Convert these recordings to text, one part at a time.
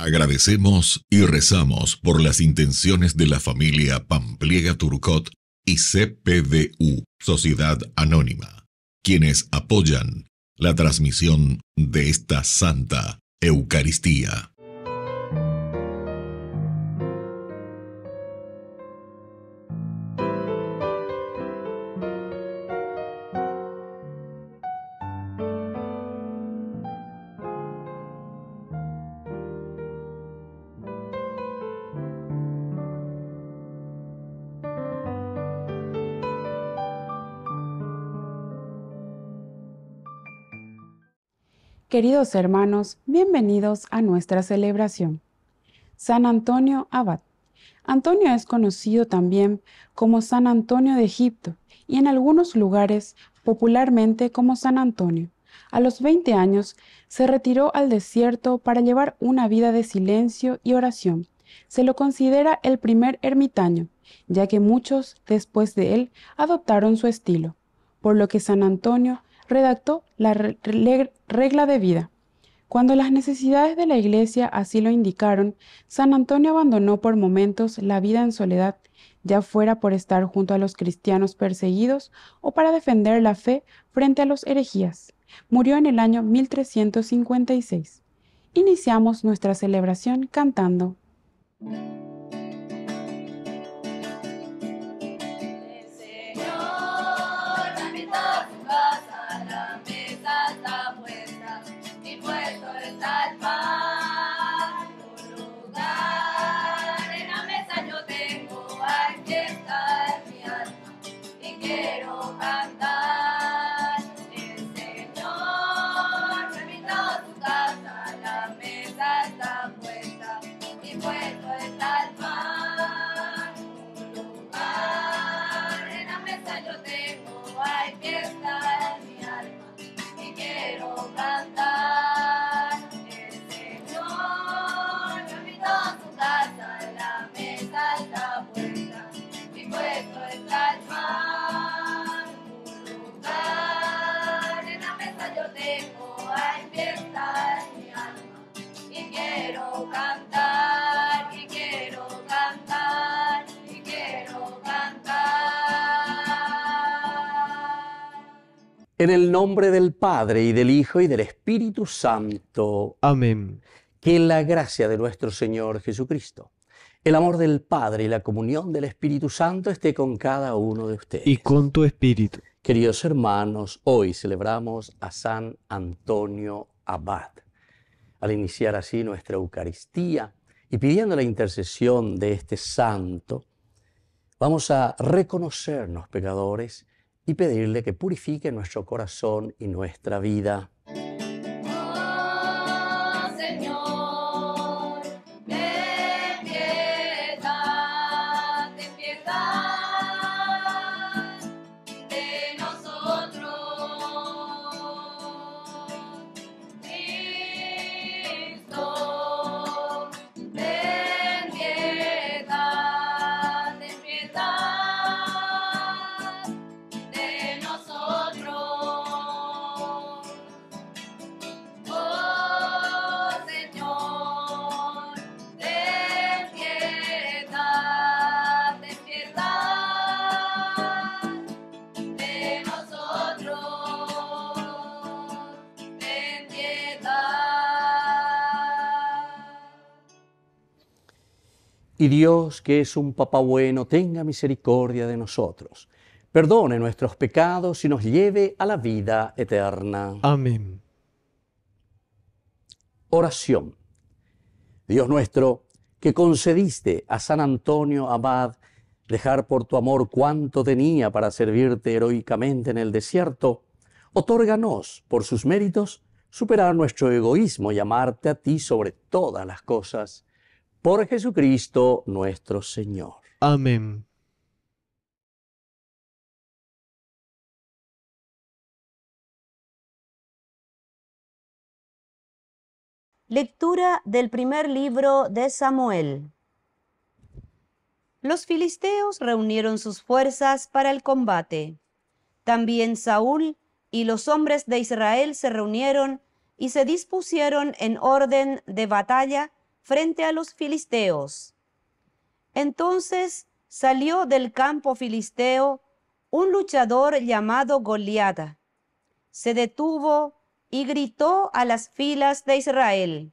Agradecemos y rezamos por las intenciones de la familia Pampliega Turcot y CPDU, Sociedad Anónima, quienes apoyan la transmisión de esta Santa Eucaristía. Queridos hermanos, bienvenidos a nuestra celebración. San Antonio Abad. Antonio es conocido también como San Antonio de Egipto y en algunos lugares popularmente como San Antonio. A los 20 años se retiró al desierto para llevar una vida de silencio y oración. Se lo considera el primer ermitaño, ya que muchos después de él adoptaron su estilo, por lo que San Antonio redactó la regla de vida. Cuando las necesidades de la Iglesia así lo indicaron, San Antonio abandonó por momentos la vida en soledad, ya fuera por estar junto a los cristianos perseguidos o para defender la fe frente a los herejías. Murió en el año 1356. Iniciamos nuestra celebración cantando. En el nombre del Padre y del Hijo y del Espíritu Santo. Amén. Que la gracia de nuestro Señor Jesucristo, el amor del Padre y la comunión del Espíritu Santo esté con cada uno de ustedes. Y con tu espíritu. Queridos hermanos, hoy celebramos a San Antonio Abad. Al iniciar así nuestra Eucaristía y pidiendo la intercesión de este santo, vamos a reconocernos pecadores y pedirle que purifique nuestro corazón y nuestra vida. Y Dios, que es un papá bueno, tenga misericordia de nosotros, perdone nuestros pecados y nos lleve a la vida eterna. Amén. Oración. Dios nuestro, que concediste a San Antonio Abad dejar por tu amor cuanto tenía para servirte heroicamente en el desierto, otórganos, por sus méritos, superar nuestro egoísmo y amarte a ti sobre todas las cosas por Jesucristo nuestro Señor. Amén. Lectura del primer libro de Samuel. Los filisteos reunieron sus fuerzas para el combate. También Saúl y los hombres de Israel se reunieron y se dispusieron en orden de batalla frente a los filisteos. Entonces salió del campo filisteo un luchador llamado Goliata. Se detuvo y gritó a las filas de Israel.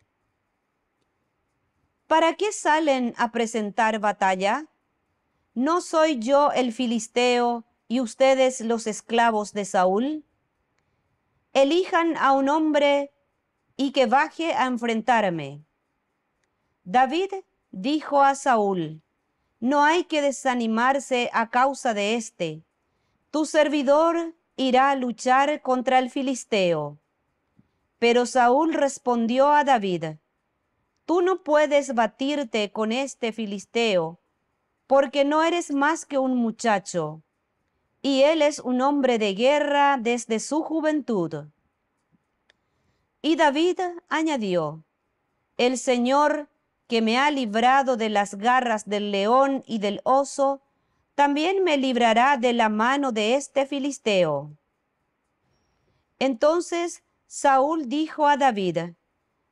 ¿Para qué salen a presentar batalla? ¿No soy yo el filisteo y ustedes los esclavos de Saúl? Elijan a un hombre y que baje a enfrentarme. David dijo a Saúl, no hay que desanimarse a causa de éste. Tu servidor irá a luchar contra el filisteo. Pero Saúl respondió a David, Tú no puedes batirte con este filisteo, porque no eres más que un muchacho, y él es un hombre de guerra desde su juventud. Y David añadió, El Señor que me ha librado de las garras del león y del oso, también me librará de la mano de este filisteo. Entonces Saúl dijo a David,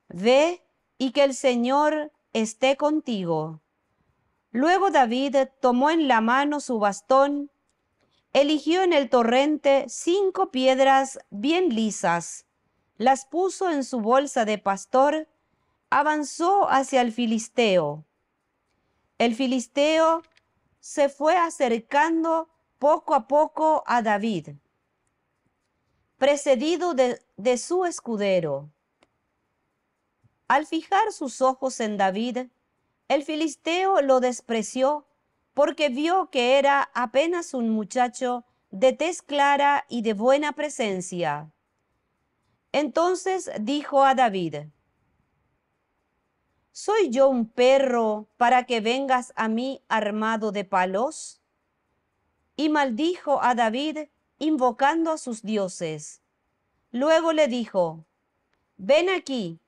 Ve y que el Señor esté contigo. Luego David tomó en la mano su bastón, eligió en el torrente cinco piedras bien lisas, las puso en su bolsa de pastor, avanzó hacia el filisteo. El filisteo se fue acercando poco a poco a David, precedido de, su escudero. Al fijar sus ojos en David, el filisteo lo despreció porque vio que era apenas un muchacho de tez clara y de buena presencia. Entonces dijo a David, ¿Soy yo un perro para que vengas a mí armado de palos? Y maldijo a David invocando a sus dioses. Luego le dijo, Ven aquí,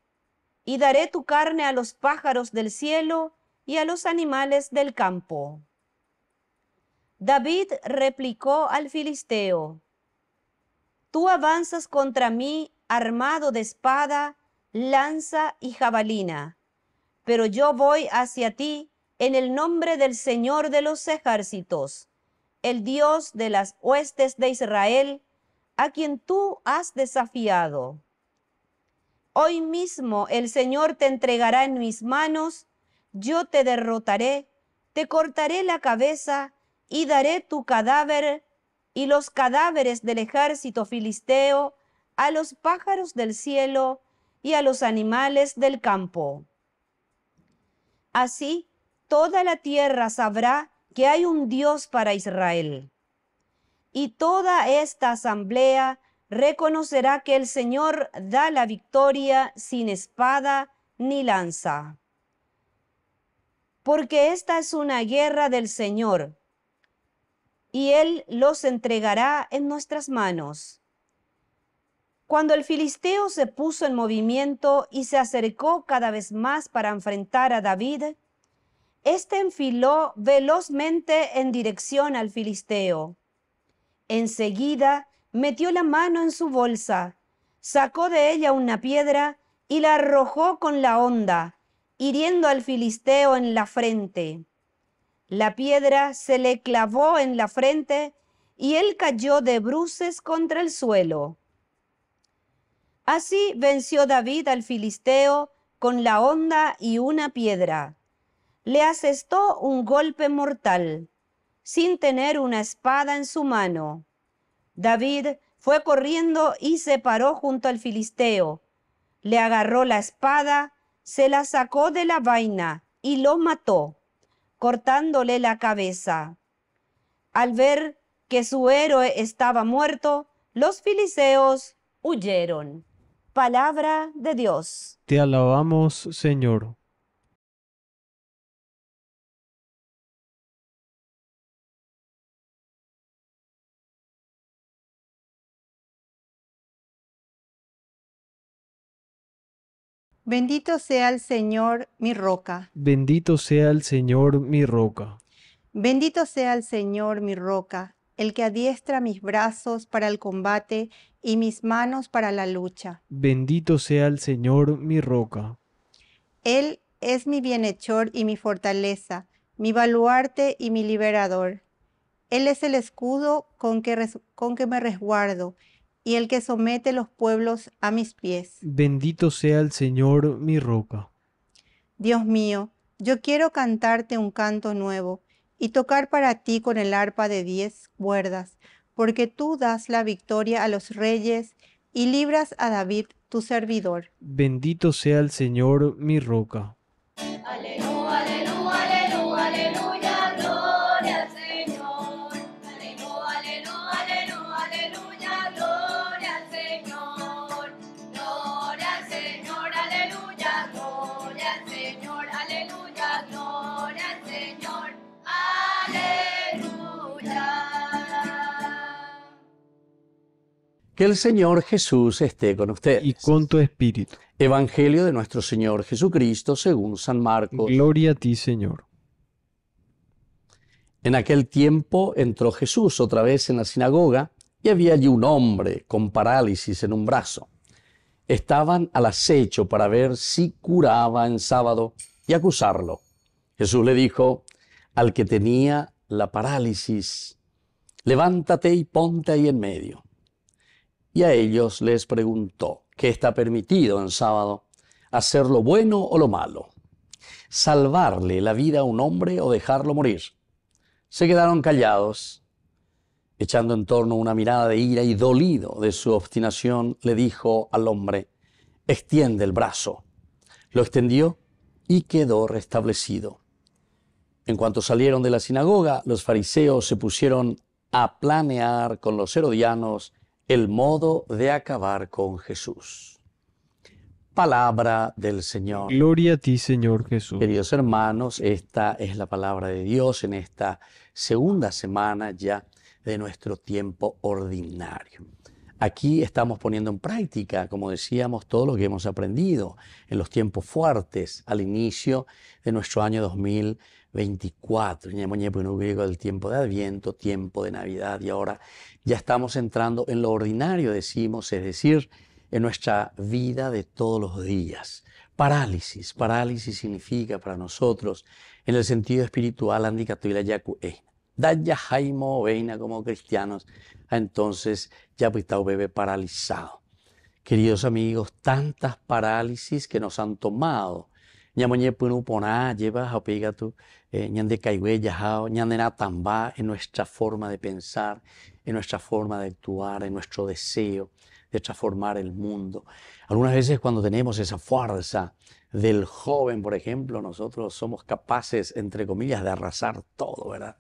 y daré tu carne a los pájaros del cielo y a los animales del campo. David replicó al filisteo, Tú avanzas contra mí armado de espada, lanza y jabalina, pero yo voy hacia ti en el nombre del Señor de los ejércitos, el Dios de las huestes de Israel, a quien tú has desafiado. Hoy mismo el Señor te entregará en mis manos, yo te derrotaré, te cortaré la cabeza y daré tu cadáver y los cadáveres del ejército filisteo a los pájaros del cielo y a los animales del campo. Así toda la tierra sabrá que hay un Dios para Israel. Y toda esta asamblea reconocerá que el Señor da la victoria sin espada ni lanza. Porque esta es una guerra del Señor, y Él los entregará en nuestras manos. Cuando el filisteo se puso en movimiento y se acercó cada vez más para enfrentar a David, éste enfiló velozmente en dirección al filisteo. Enseguida metió la mano en su bolsa, sacó de ella una piedra y la arrojó con la honda, hiriendo al filisteo en la frente. La piedra se le clavó en la frente y él cayó de bruces contra el suelo. Así venció David al filisteo con la honda y una piedra. Le asestó un golpe mortal, sin tener una espada en su mano. David fue corriendo y se paró junto al filisteo. Le agarró la espada, se la sacó de la vaina y lo mató, cortándole la cabeza. Al ver que su héroe estaba muerto, los filisteos huyeron. Palabra de Dios. Te alabamos, Señor. Bendito sea el Señor, mi roca. Bendito sea el Señor, mi roca. Bendito sea el Señor, mi roca, el que adiestra mis brazos para el combate y mis manos para la lucha. Bendito sea el Señor, mi roca. Él es mi bienhechor y mi fortaleza, mi baluarte y mi liberador. Él es el escudo con que, con que me resguardo y el que somete los pueblos a mis pies. Bendito sea el Señor mi roca. Dios mío, yo quiero cantarte un canto nuevo y tocar para ti con el arpa de diez cuerdas, porque tú das la victoria a los reyes y libras a David tu servidor. Bendito sea el Señor mi roca. Aleluya, Que el Señor Jesús esté con ustedes. Y con tu espíritu. Evangelio de nuestro Señor Jesucristo según San Marcos. Gloria a ti, Señor. En aquel tiempo entró Jesús otra vez en la sinagoga y había allí un hombre con parálisis en un brazo. Estaban al acecho para ver si curaba en sábado y acusarlo. Jesús le dijo al que tenía la parálisis, levántate y ponte ahí en medio. Y a ellos les preguntó, ¿qué está permitido en sábado? ¿Hacer lo bueno o lo malo? ¿Salvarle la vida a un hombre o dejarlo morir? Se quedaron callados. Echando en torno una mirada de ira y dolido de su obstinación, le dijo al hombre, extiende el brazo. Lo extendió y quedó restablecido. En cuanto salieron de la sinagoga, los fariseos se pusieron a planear con los herodianos el modo de acabar con Jesús. Palabra del Señor. Gloria a ti, Señor Jesús. Queridos hermanos, esta es la palabra de Dios en esta segunda semana ya de nuestro tiempo ordinario. Aquí estamos poniendo en práctica, como decíamos, todo lo que hemos aprendido en los tiempos fuertes al inicio de nuestro año 2024. griego del tiempo de Adviento, tiempo de Navidad y ahora ya estamos entrando en lo ordinario, decimos, es decir, en nuestra vida de todos los días. Parálisis, parálisis significa para nosotros, en el sentido espiritual, andicatuila yaku Daya jaimo veina como cristianos, entonces ya pues está bebé paralizado. Queridos amigos, tantas parálisis que nos han tomado. Ñamoñe punu poná, lleva a tu, ñande caigüe yajao, ñande tamba en nuestra forma de pensar, en nuestra forma de actuar, en nuestro deseo de transformar el mundo. Algunas veces cuando tenemos esa fuerza del joven, por ejemplo, nosotros somos capaces, entre comillas, de arrasar todo, ¿verdad?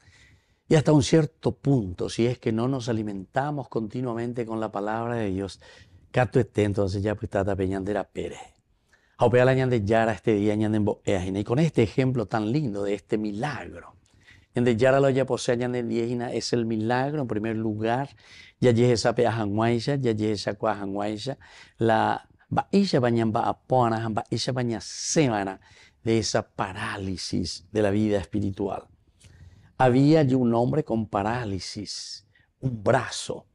Y hasta un cierto punto, si es que no nos alimentamos continuamente con la palabra de Dios, cato esté entonces ya pues peñandera pérez. Aupea la ñande yara este día ñande y con este ejemplo tan lindo de este milagro. Ñande yara lo ya posee ñande diejina es el milagro en primer lugar. Ya ye esa pea hanguaisha, ya ye esa cua hanguaisha, la ba isha bañan ba apona, ba isha baña semana de esa parálisis de la vida espiritual había allí un hombre con parálisis, un brazo.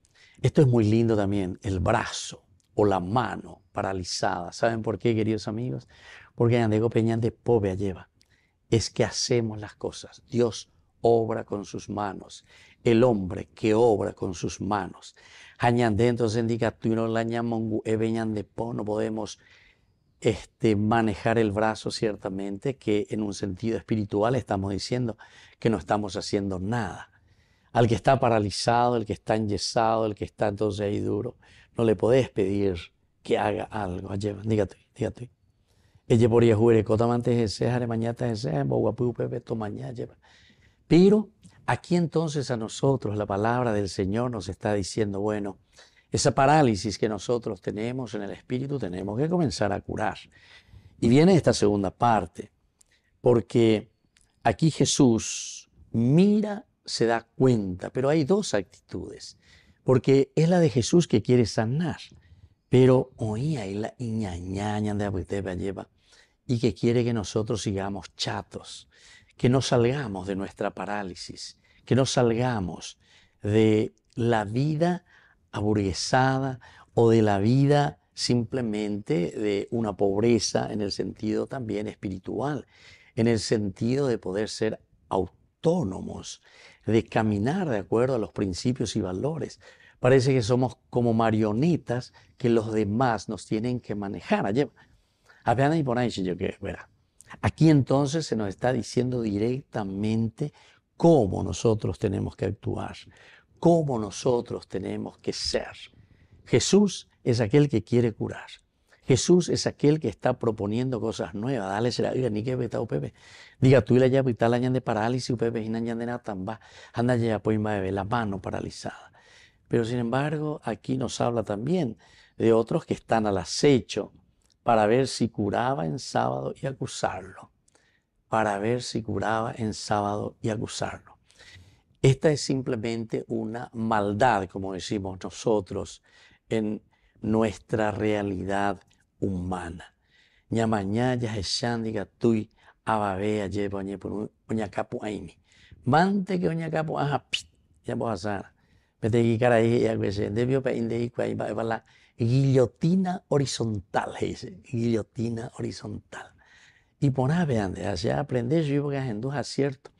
Esto es muy lindo también, el brazo o la mano paralizada. ¿Saben por qué, queridos amigos? Porque Andego Peñán de Povea lleva. Es que hacemos las cosas. Dios obra con sus manos. El hombre que obra con sus manos. Añande entonces indica tú no la de po, no podemos este, manejar el brazo ciertamente, que en un sentido espiritual estamos diciendo que no estamos haciendo nada. Al que está paralizado, el que está enyesado, el que está entonces ahí duro, no le podés pedir que haga algo. Dígate, dígate. Ella podría jugar cotamante ese, mañana pepe, lleva. Pero aquí entonces a nosotros la palabra del Señor nos está diciendo, bueno, esa parálisis que nosotros tenemos en el espíritu tenemos que comenzar a curar. Y viene esta segunda parte, porque aquí Jesús mira, se da cuenta, pero hay dos actitudes, porque es la de Jesús que quiere sanar, pero oía y la iñañaña de lleva y que quiere que nosotros sigamos chatos, que no salgamos de nuestra parálisis, que no salgamos de la vida aburguesada o de la vida simplemente de una pobreza en el sentido también espiritual, en el sentido de poder ser autónomos, de caminar de acuerdo a los principios y valores. Parece que somos como marionetas que los demás nos tienen que manejar. Aquí entonces se nos está diciendo directamente cómo nosotros tenemos que actuar, cómo nosotros tenemos que ser. Jesús es aquel que quiere curar. Jesús es aquel que está proponiendo cosas nuevas. Dale será ni que beta pepe. Diga tú y la llave y tal de parálisis pepe y de natamba. Anda ya pues la mano paralizada. Pero sin embargo, aquí nos habla también de otros que están al acecho para ver si curaba en sábado y acusarlo. Para ver si curaba en sábado y acusarlo. Esta es simplemente una maldad, como decimos nosotros, en nuestra realidad humana. Pst ya bo asara. Pete ki cara ahí ya que se debió pa inde y kwa iba la guillotina horizontal dice, guillotina horizontal. Y por vean, de allá aprender yo porque en dos cierto.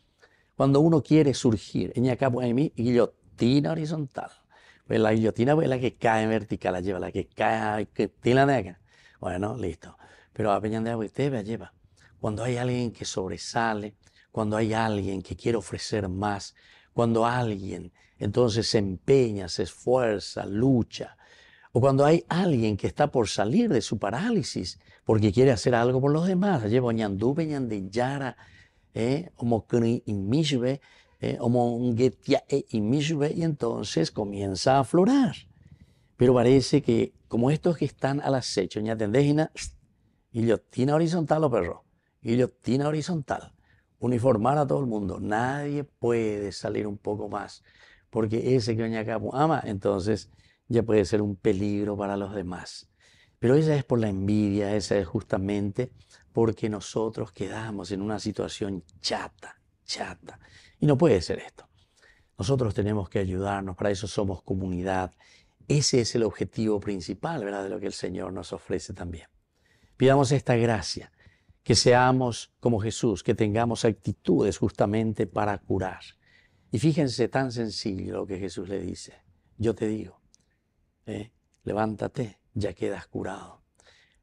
Cuando uno quiere surgir, en capu aimi guillotina horizontal. Pues la guillotina es la que cae en vertical, la lleva, la que cae, que tiene la negra. Bueno, listo. Pero a de y lleva. Cuando hay alguien que sobresale, cuando hay alguien que quiere ofrecer más, cuando alguien entonces se empeña, se esfuerza, lucha, o cuando hay alguien que está por salir de su parálisis porque quiere hacer algo por los demás, yara, eh, eh, e y entonces comienza a aflorar. Pero parece que como estos que están al acecho, ya guillotina horizontal o perro, guillotina horizontal, uniformar a todo el mundo. Nadie puede salir un poco más, porque ese que ama, entonces ya puede ser un peligro para los demás. Pero esa es por la envidia, esa es justamente porque nosotros quedamos en una situación chata, chata. Y no puede ser esto. Nosotros tenemos que ayudarnos, para eso somos comunidad. Ese es el objetivo principal, ¿verdad? De lo que el Señor nos ofrece también. Pidamos esta gracia, que seamos como Jesús, que tengamos actitudes justamente para curar. Y fíjense tan sencillo lo que Jesús le dice. Yo te digo, eh, levántate, ya quedas curado.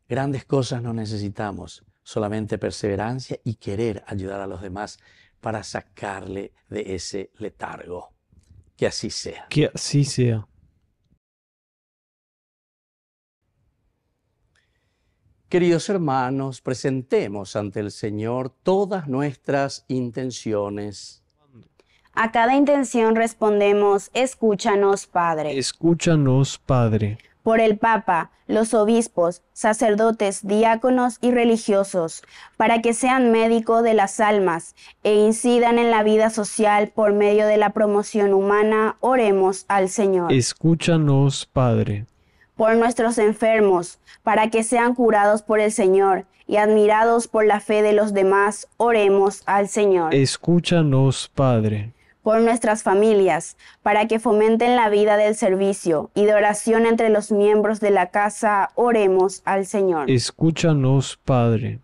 Grandes cosas no necesitamos, solamente perseverancia y querer ayudar a los demás para sacarle de ese letargo. Que así sea. Que así sea. Queridos hermanos, presentemos ante el Señor todas nuestras intenciones. A cada intención respondemos, escúchanos, Padre. Escúchanos, Padre por el Papa, los obispos, sacerdotes, diáconos y religiosos, para que sean médicos de las almas e incidan en la vida social por medio de la promoción humana, oremos al Señor. Escúchanos, Padre. Por nuestros enfermos, para que sean curados por el Señor y admirados por la fe de los demás, oremos al Señor. Escúchanos, Padre por nuestras familias, para que fomenten la vida del servicio y de oración entre los miembros de la casa, oremos al Señor. Escúchanos, Padre.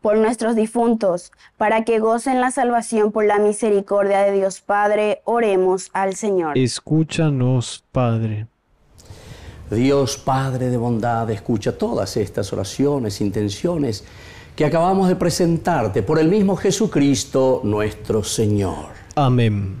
Por nuestros difuntos, para que gocen la salvación por la misericordia de Dios Padre, oremos al Señor. Escúchanos, Padre. Dios Padre de bondad, escucha todas estas oraciones, intenciones que acabamos de presentarte por el mismo Jesucristo nuestro Señor. Amén.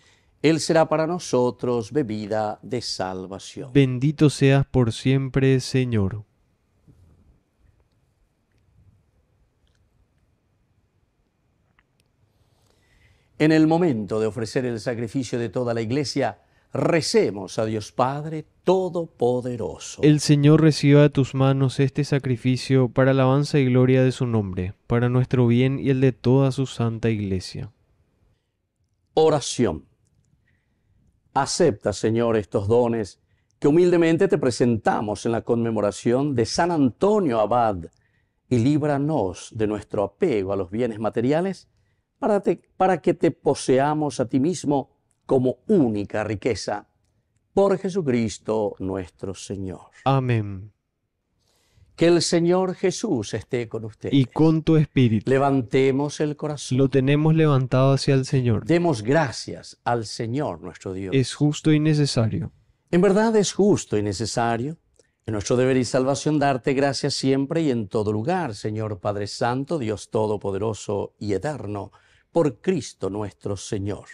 Él será para nosotros bebida de salvación. Bendito seas por siempre, Señor. En el momento de ofrecer el sacrificio de toda la iglesia, recemos a Dios Padre Todopoderoso. El Señor reciba de tus manos este sacrificio para alabanza y gloria de su nombre, para nuestro bien y el de toda su santa iglesia. Oración. Acepta, Señor, estos dones que humildemente te presentamos en la conmemoración de San Antonio Abad y líbranos de nuestro apego a los bienes materiales para, que te poseamos a ti mismo como única riqueza. Por Jesucristo nuestro Señor. Amén. Que el Señor Jesús esté con ustedes. Y con tu espíritu. Levantemos el corazón. Lo tenemos levantado hacia el Señor. Demos gracias al Señor nuestro Dios. Es justo y necesario. En verdad es justo y necesario, en nuestro deber y salvación, darte gracias siempre y en todo lugar, Señor Padre Santo, Dios Todopoderoso y Eterno, por Cristo nuestro Señor.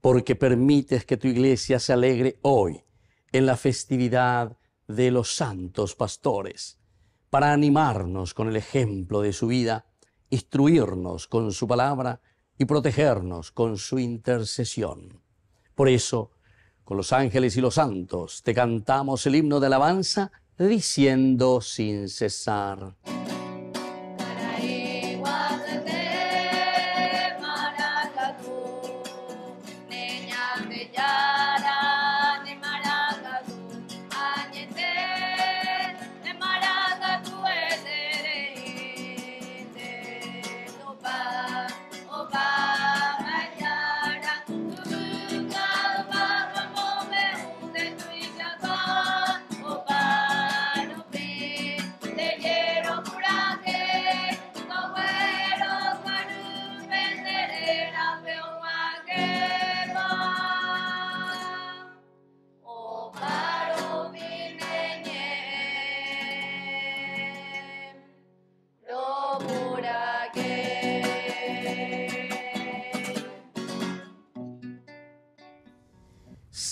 Porque permites que tu iglesia se alegre hoy en la festividad de los santos pastores, para animarnos con el ejemplo de su vida, instruirnos con su palabra y protegernos con su intercesión. Por eso, con los ángeles y los santos, te cantamos el himno de alabanza diciendo sin cesar.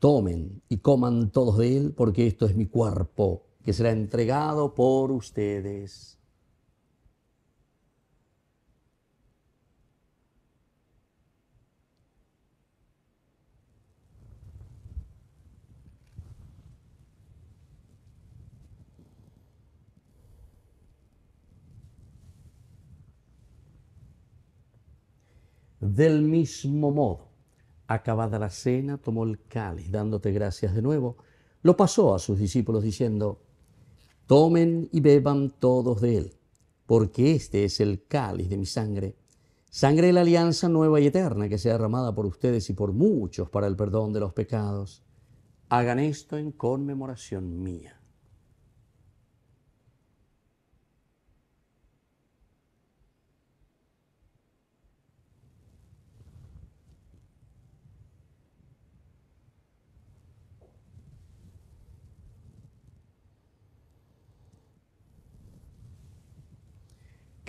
Tomen y coman todos de él, porque esto es mi cuerpo, que será entregado por ustedes. Del mismo modo, acabada la cena, tomó el cáliz, dándote gracias de nuevo, lo pasó a sus discípulos diciendo, tomen y beban todos de él, porque este es el cáliz de mi sangre, sangre de la alianza nueva y eterna que sea derramada por ustedes y por muchos para el perdón de los pecados. Hagan esto en conmemoración mía.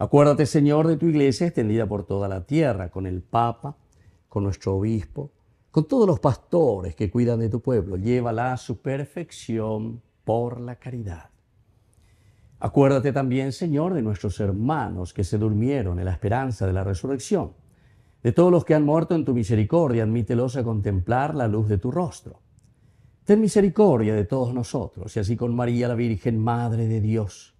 Acuérdate, Señor, de tu iglesia extendida por toda la tierra, con el Papa, con nuestro obispo, con todos los pastores que cuidan de tu pueblo. Llévala a su perfección por la caridad. Acuérdate también, Señor, de nuestros hermanos que se durmieron en la esperanza de la resurrección. De todos los que han muerto en tu misericordia, admítelos a contemplar la luz de tu rostro. Ten misericordia de todos nosotros, y así con María la Virgen, Madre de Dios,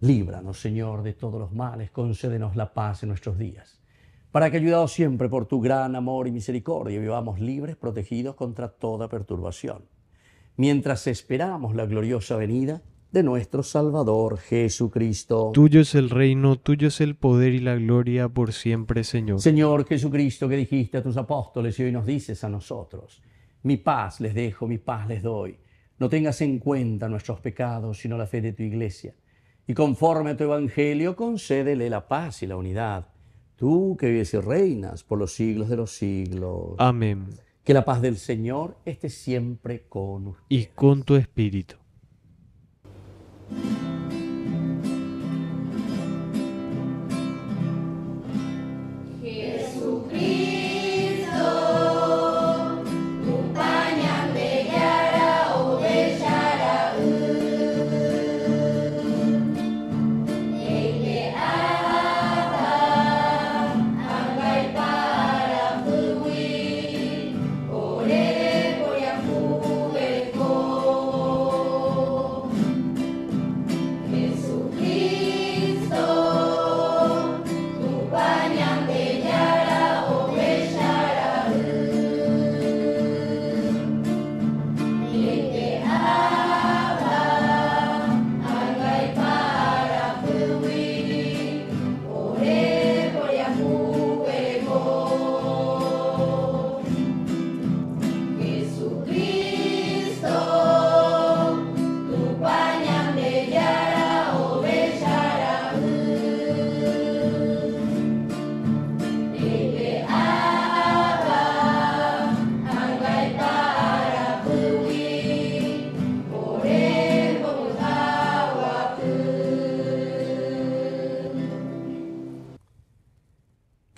Líbranos, Señor, de todos los males, concédenos la paz en nuestros días, para que, ayudados siempre por tu gran amor y misericordia, vivamos libres, protegidos contra toda perturbación mientras esperamos la gloriosa venida de nuestro Salvador Jesucristo. Tuyo es el reino, tuyo es el poder y la gloria por siempre, Señor. Señor Jesucristo, que dijiste a tus apóstoles y hoy nos dices a nosotros, mi paz les dejo, mi paz les doy. No tengas en cuenta nuestros pecados, sino la fe de tu iglesia. Y conforme a tu evangelio, concédele la paz y la unidad. Tú que vives y reinas por los siglos de los siglos. Amén. Que la paz del Señor esté siempre con usted. Y con tu espíritu.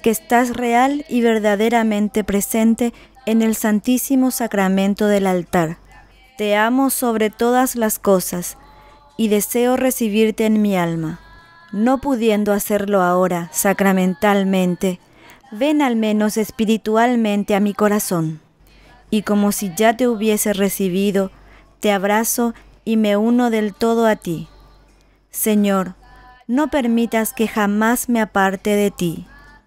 que estás real y verdaderamente presente en el Santísimo Sacramento del altar. Te amo sobre todas las cosas y deseo recibirte en mi alma. No pudiendo hacerlo ahora sacramentalmente, ven al menos espiritualmente a mi corazón. Y como si ya te hubiese recibido, te abrazo y me uno del todo a ti. Señor, no permitas que jamás me aparte de ti.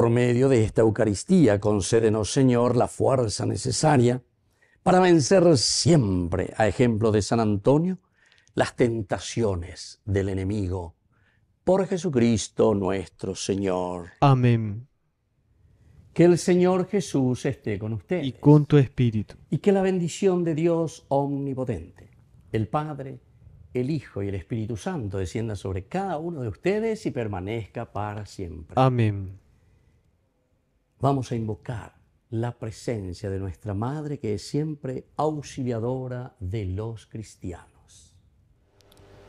Por medio de esta Eucaristía, concédenos, Señor, la fuerza necesaria para vencer siempre, a ejemplo de San Antonio, las tentaciones del enemigo. Por Jesucristo nuestro Señor. Amén. Que el Señor Jesús esté con ustedes. Y con tu espíritu. Y que la bendición de Dios omnipotente, el Padre, el Hijo y el Espíritu Santo descienda sobre cada uno de ustedes y permanezca para siempre. Amén. Vamos a invocar la presencia de nuestra Madre que es siempre auxiliadora de los cristianos.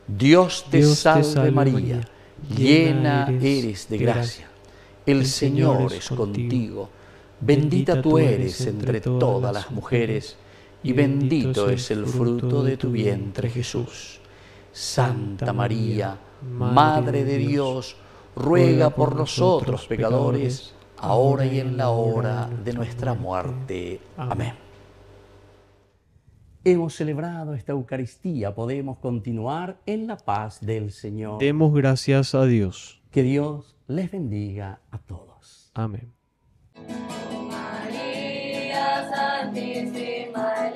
Dios te, Dios te salve, María, María, llena eres, eres de de gracia. El Señor es contigo. Bendita tú eres entre todas las mujeres y bendito es el fruto de tu vientre Jesús. Santa María, Madre de Dios, ruega por nosotros pecadores, ahora y en la hora de nuestra muerte. Amén. Hemos celebrado esta Eucaristía, podemos continuar en la paz del Señor. Demos gracias a Dios. Que Dios les bendiga a todos. Amén. María Santísima